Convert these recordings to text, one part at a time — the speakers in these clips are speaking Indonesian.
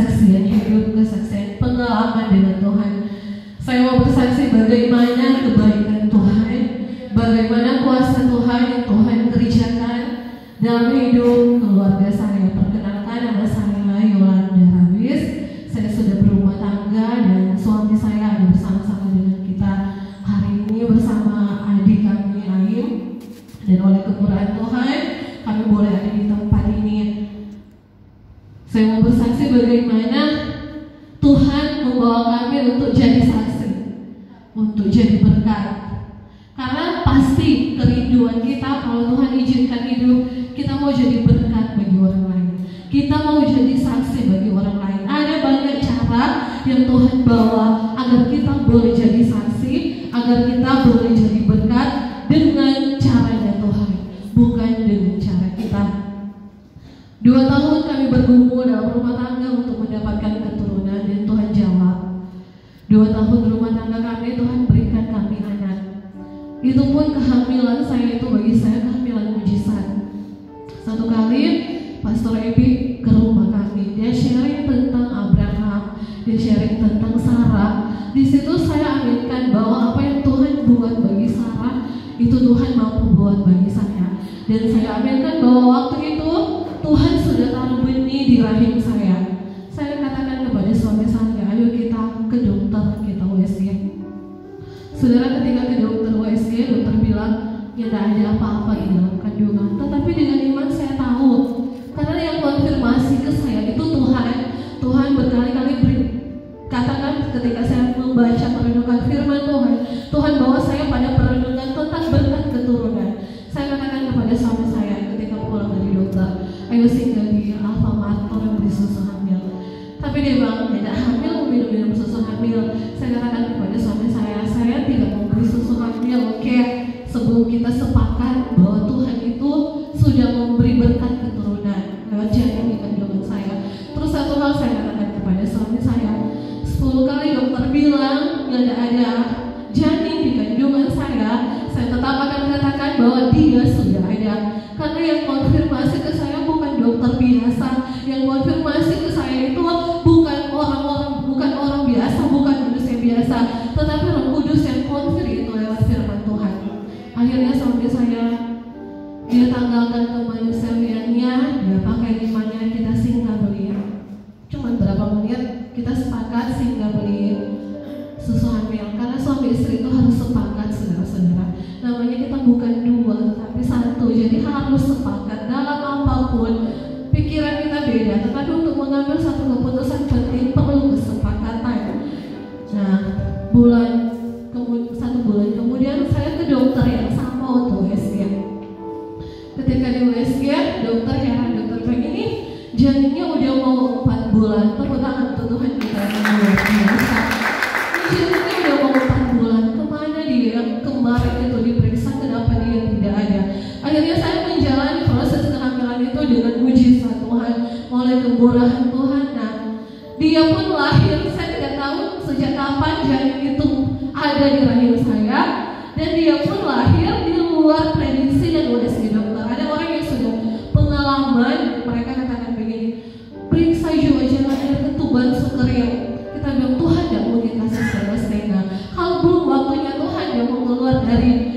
kesaksian hidup, kesaksian pengalaman dengan Tuhan. Saya mau bersaksi bagaimana kebaikan Tuhan, bagaimana kuasa Tuhan Tuhan kerjakan dalam hidup keluarga saya. Kerinduan kita kalau Tuhan izinkan hidup, kita mau jadi berkat bagi orang lain. Kita mau jadi saksi bagi orang lain. Ada banyak cara yang Tuhan bawa agar kita boleh jadi saksi, agar kita boleh jadi berkat dengan caranya Tuhan, bukan dengan cara kita. Dua tahun kami bergumul dalam rumah tangga untuk mendapatkan keturunan dan Tuhan jawab. Dua tahun Itu pun kehamilan saya itu bagi saya kehamilan mujizat. Satu kali Pastor Ebi ke rumah kami, dia sharing tentang Abraham, dia sharing tentang Sarah. Di situ saya aminkan bahwa apa yang Tuhan buat bagi Sarah itu Tuhan mampu buat bagi saya. Dan saya aminkan bahwa waktu itu Tuhan sudah taruh benih di rahim saya. Saya katakan kepada suami saya, ayo kita ke dokter, kita USG. Saudara ketika ke dokter USG, dokter bilang, ya tidak ada apa-apa di dalam kandungan. Tetapi dengan iman saya tahu, karena yang konfirmasi ke saya itu Tuhan. Tuhan berkali-kali katakan ketika saya membaca perenungan firman Tuhan, Tuhan bawa saya pada perenungan tentang berkat keturunan. Saya katakan kepada suami saya ketika pulang dari dokter, ayo singgah di Alfamart orang beli susu hamil. Tapi dia bilang tidak hamil minum-minum susu hamil. Saya katakan kepada suami saya, saya yang empat bulan tepuk tangan untuk Tuhan kita yang luar biasa Janinnya kita bilang Tuhan tidak mau dikasih saya kalau belum waktunya Tuhan yang mau keluar dari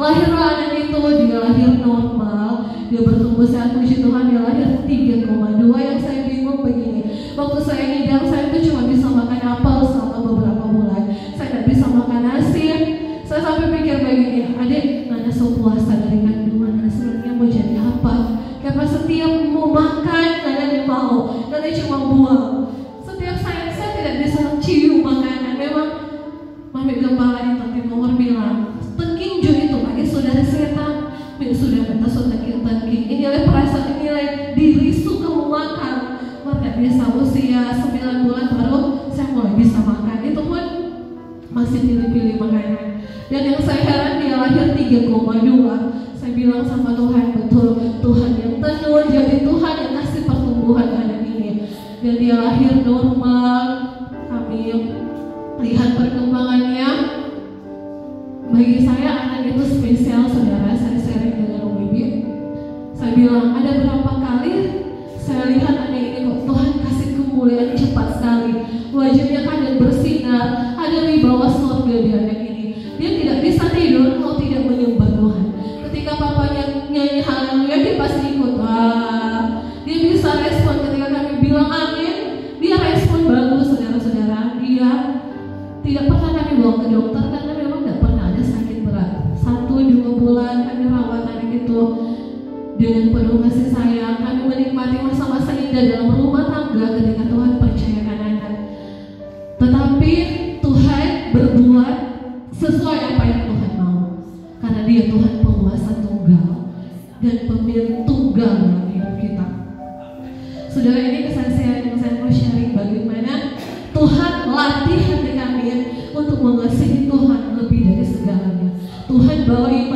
lahirlah anak itu dia lahir normal. Dia bertumbuh sehat puji Tuhan dia lahir 3,2 yang saya bingung begini waktu saya ngidam saya itu cuma bisa makan apel bisa usia 9 bulan baru saya mulai bisa makan. Itu pun masih pilih-pilih makanan. Dan yang saya heran dia lahir 3,2 saya bilang sama Tuhan betul Tuhan yang tenur jadi Tuhan yang kasih pertumbuhan anak ini dan dia lahir normal saudara ini kesan saya yang saya mau sharing bagaimana Tuhan latih hati kalian untuk mengasihi Tuhan lebih dari segalanya. Tuhan bawa ini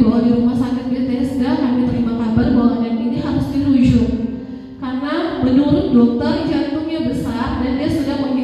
bahwa di rumah sakit Bethesda, kami terima kabar bahwa anak ini harus dirujuk. Karena menurut dokter jantungnya besar dan dia sudah mengalami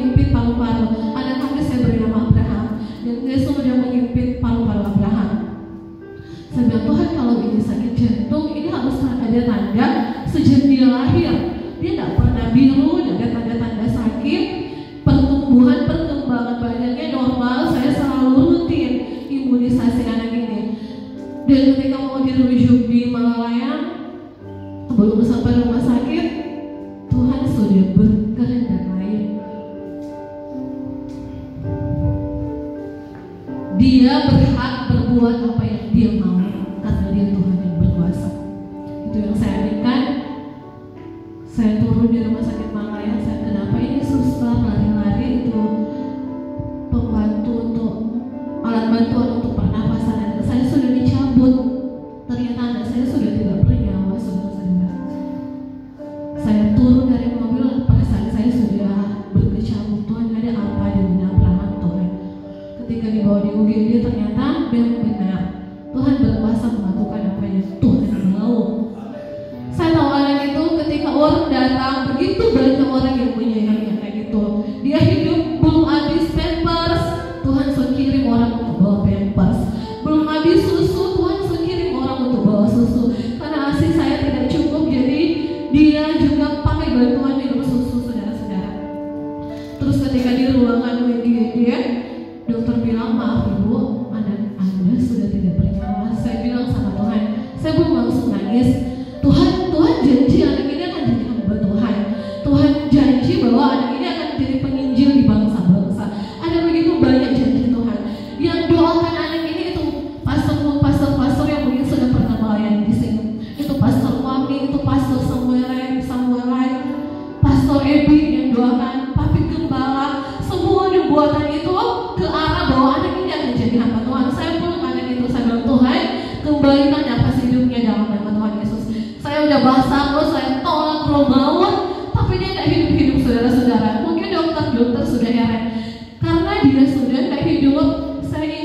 dibawa di UGD ternyata memang benar Tuhan berkuasa melakukan apa yang Tuhan mau. Saya tahu orang itu ketika orang datang begitu banyak orang yang punya yang kayak gitu. Dia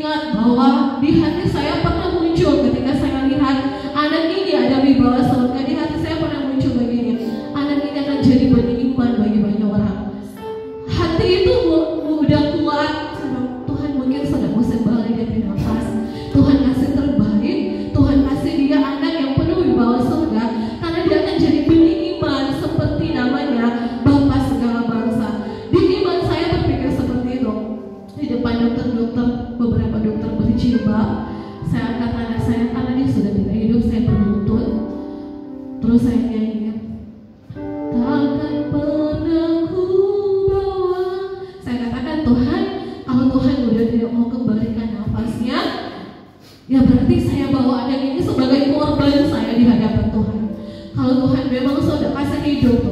ingat bahwa di hati saya pernah muncul ketika Ya berarti saya bawa anak ini sebagai korban saya di hadapan Tuhan. Kalau Tuhan memang sudah kasih hidup,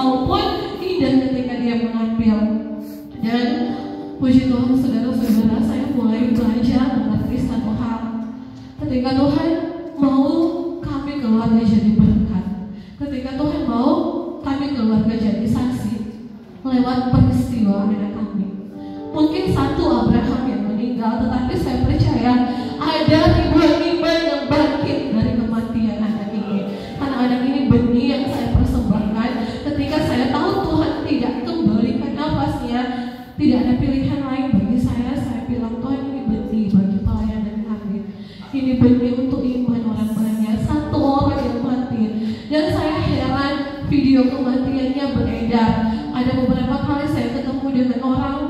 maupun tidak ketika dia mengambil dan puji Tuhan saudara-saudara saya mulai belajar mengerti satu hal ketika Tuhan hebatnya untuk iman orang-orangnya satu orang yang mati. Dan saya heran video kematiannya beredar. Ada beberapa kali saya ketemu dengan orang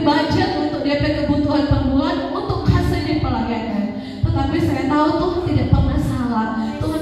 budget untuk DP kebutuhan per untuk hasil di pelayanan. Tetapi saya tahu Tuhan tidak pernah salah. Tuhan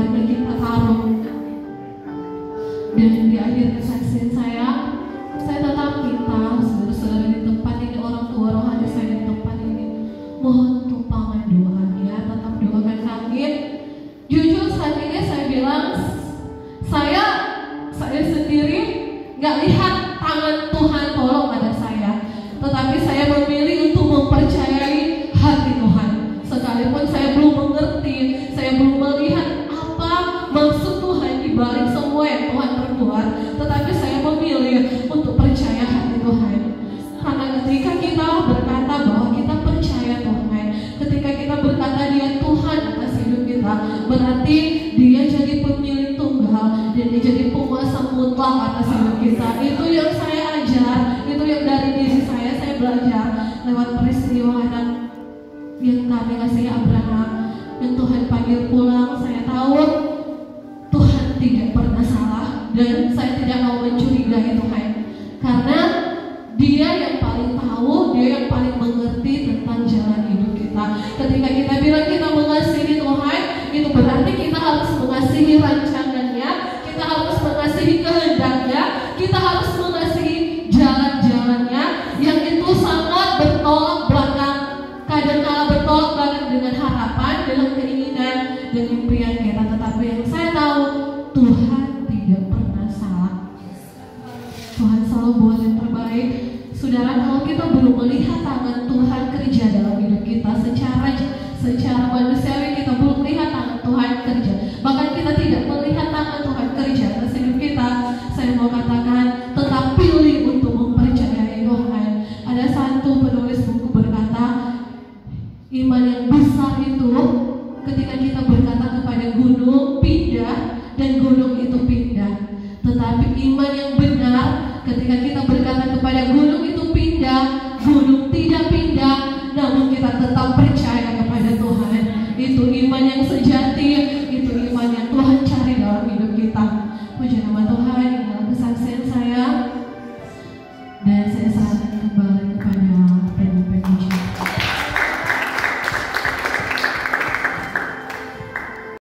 Madame le berarti kita harus mengasihi rancangan